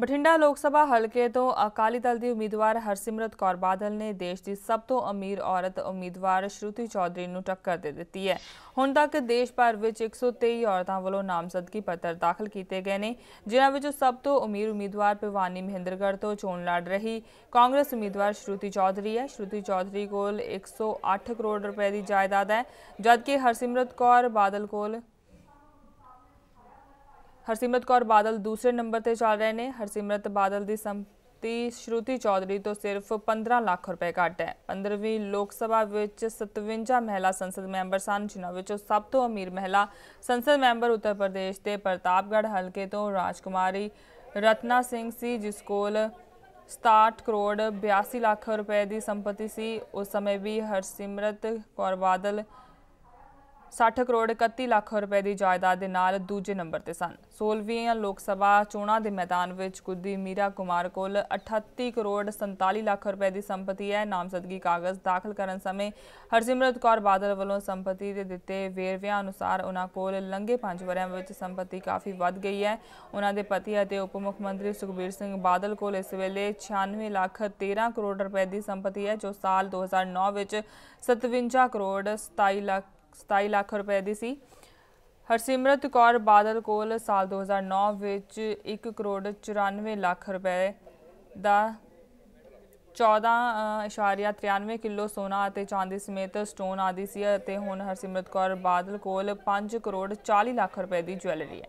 ਬਠਿੰਡਾ ਲੋਕ ਸਭਾ ਹਲਕੇ ਤੋਂ ਅਕਾਲੀ ਦਲ ਦੀ ਉਮੀਦਵਾਰ ਹਰਸਿਮਰਤ ਕੌਰ ਬਾਦਲ ਨੇ ਦੇਸ਼ ਦੀ ਸਭ ਤੋਂ ਅਮੀਰ ਔਰਤ ਉਮੀਦਵਾਰ ਸ਼ਰੂਤੀ ਚੌਧਰੀ ਨੂੰ ਟੱਕਰ ਦੇ ਦਿੱਤੀ ਹੈ। ਹੁਣ ਤੱਕ ਦੇਸ਼ ਭਰ ਵਿੱਚ 123 ਔਰਤਾਂ ਵੱਲੋਂ ਨਾਮਜ਼ਦਗੀ ਪੱਤਰ ਦਾਖਲ ਕੀਤੇ ਗਏ ਨੇ, ਜਿਨ੍ਹਾਂ ਵਿੱਚੋਂ ਸਭ ਤੋਂ ਅਮੀਰ ਉਮੀਦਵਾਰ ਭਿਵਾਨੀ ਮਹਿੰਦਰਗੜ੍ਹ ਤੋਂ ਚੋਣ ਲੜ ਰਹੀ ਕਾਂਗਰਸ ਉਮੀਦਵਾਰ ਸ਼ਰੂਤੀ ਚੌਧਰੀ ਹੈ। ਸ਼ਰੂਤੀ ਚੌਧਰੀ ਕੋਲ 108 ਕਰੋੜ ਰੁਪਏ ਦੀ ਜਾਇਦਾਦ ਹੈ, ਜਦਕਿ ਹਰਸਿਮਰਤ ਕੌਰ ਬਾਦਲ ਕੋਲ ਹਰਸਿਮਰਤ ਕੌਰ ਬਾਦਲ ਦੂਸਰੇ ਨੰਬਰ ਤੇ ਚੱਲ ਰਹੇ ਨੇ। ਹਰਸਿਮਰਤ ਬਾਦਲ ਦੀ ਸੰਪਤੀ ਸ਼ਰੂਤੀ ਚੌਧਰੀ ਤੋਂ ਸਿਰਫ 15 ਲੱਖ ਰੁਪਏ ਘੱਟ ਹੈ। 15ਵੀਂ ਲੋਕ ਸਭਾ ਵਿੱਚ 57 ਮਹਿਲਾ ਸੰਸਦ ਮੈਂਬਰ ਸਨ, ਜਿਨ੍ਹਾਂ ਵਿੱਚੋਂ ਸਭ ਤੋਂ ਅਮੀਰ ਮਹਿਲਾ ਸੰਸਦ ਮੈਂਬਰ ਉੱਤਰ ਪ੍ਰਦੇਸ਼ ਦੇ ਪ੍ਰਤਾਪਗੜ੍ਹ ਹਲਕੇ ਤੋਂ ਰਾਜਕੁਮਾਰੀ ਰਤਨਾ ਸਿੰਘ ਸੀ, ਜਿਸ ਕੋਲ 67 ਕਰੋੜ 82 ਲੱਖ ਰੁਪਏ ਦੀ ਸੰਪਤੀ ਸੀ। ਉਸ ਸਮੇਂ ਵੀ ਹਰਸਿਮਰਤ ਕੌਰ ਬਾਦਲ 60 ਕਰੋੜ 31 ਲੱਖ ਰੁਪਏ ਦੀ ਜਾਇਦਾਦ ਦੇ ਨਾਲ ਦੂਜੇ ਨੰਬਰ ਤੇ ਸਨ। 16ਵੀਂ ਲੋਕ ਸਭਾ ਚੋਣਾਂ ਦੇ ਮੈਦਾਨ ਵਿੱਚ ਕੁੱਦੀ ਮੀਰਾ ਕੁਮਾਰ ਕੋਲ 38 ਕਰੋੜ 47 ਲੱਖ ਰੁਪਏ ਦੀ ਸੰਪਤੀ ਹੈ। ਨਾਮਜ਼ਦਗੀ ਕਾਗਜ਼ ਦਾਖਲ ਕਰਨ ਸਮੇਂ ਹਰਸਿਮਰਤ ਕੌਰ ਬਾਦਲ ਵੱਲੋਂ ਸੰਪਤੀ ਦੇ ਦਿੱਤੇ ਵੇਰਵਿਆਂ ਅਨੁਸਾਰ ਉਹਨਾਂ ਕੋਲ ਲੰਘੇ 5 ਵਰਿਆਂ ਵਿੱਚ ਸੰਪਤੀ ਕਾਫੀ ਵੱਧ ਗਈ ਹੈ। ਉਹਨਾਂ ਦੇ ਪਤੀ ਅਤੇ ਉਪ ਮੁੱਖ ਮੰਤਰੀ ਸੁਖਬੀਰ ਸਿੰਘ ਬਾਦਲ ਕੋਲ ਇਸ ਵੇਲੇ 96 ਲੱਖ 13 ਕਰੋੜ ਰੁਪਏ ਦੀ ਸੰਪਤੀ ਹੈ, ਜੋ ਸਾਲ 2009 ਵਿੱਚ 57 ਕਰੋੜ 27 ਲੱਖ 27 ਲੱਖ ਰੁਪਏ ਦੀ ਸੀ। ਹਰਸਿਮਰਤ ਕੌਰ ਬਾਦਲ ਕੋਲ ਸਾਲ 2009 ਵਿੱਚ 1 ਕਰੋੜ 94 ਲੱਖ ਰੁਪਏ ਦਾ 14.93 ਕਿਲੋ ਸੋਨਾ ਅਤੇ ਚਾਂਦੀ ਸਮੇਤ ਸਟੋਨ ਆਦਿ ਸੀ ਅਤੇ ਹੁਣ ਹਰਸਿਮਰਤ ਕੌਰ ਬਾਦਲ ਕੋਲ 5 ਕਰੋੜ 40 ਲੱਖ ਰੁਪਏ ਦੀ ਜੁਐਲਰੀ ਹੈ।